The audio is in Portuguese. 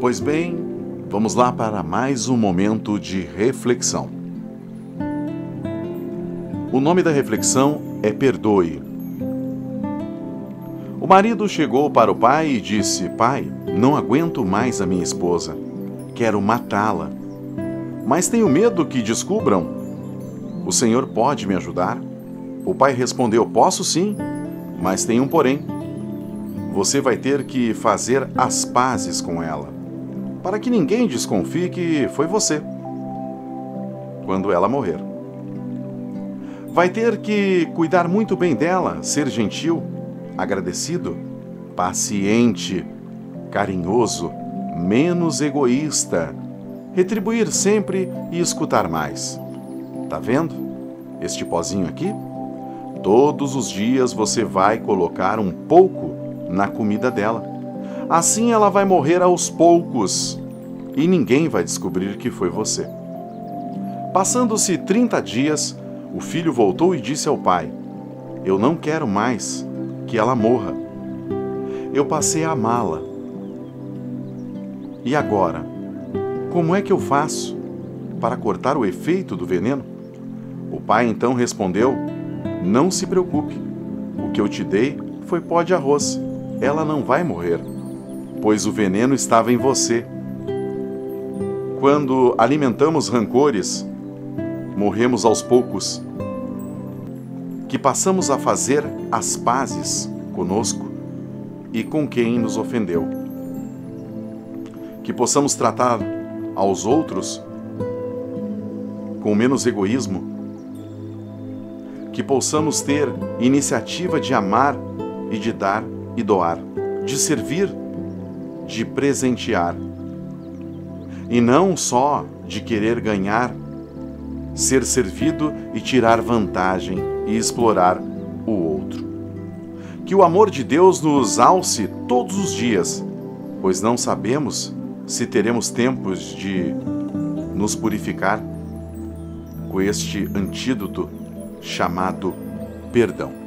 Pois bem, vamos lá para mais um momento de reflexão. O nome da reflexão é Perdoe. O marido chegou para o pai e disse: Pai, não aguento mais a minha esposa. Quero matá-la. Mas tenho medo que descubram. O senhor pode me ajudar? O pai respondeu: Posso sim, mas tem um porém. Você vai ter que fazer as pazes com ela para que ninguém desconfie que foi você quando ela morrer. Vai ter que cuidar muito bem dela, ser gentil, agradecido, paciente, carinhoso, menos egoísta, retribuir sempre e escutar mais. Tá vendo? Este pozinho aqui? Todos os dias você vai colocar um pouco na comida dela Assim ela vai morrer aos poucos e ninguém vai descobrir que foi você. Passando-se 30 dias, o filho voltou e disse ao pai: Eu não quero mais que ela morra. Eu passei a amá-la. E agora? Como é que eu faço para cortar o efeito do veneno? O pai então respondeu: Não se preocupe. O que eu te dei foi pó de arroz. Ela não vai morrer pois o veneno estava em você. Quando alimentamos rancores, morremos aos poucos. Que passamos a fazer as pazes conosco e com quem nos ofendeu. Que possamos tratar aos outros com menos egoísmo. Que possamos ter iniciativa de amar e de dar e doar, de servir de presentear. E não só de querer ganhar, ser servido e tirar vantagem e explorar o outro. Que o amor de Deus nos alce todos os dias, pois não sabemos se teremos tempos de nos purificar com este antídoto chamado perdão.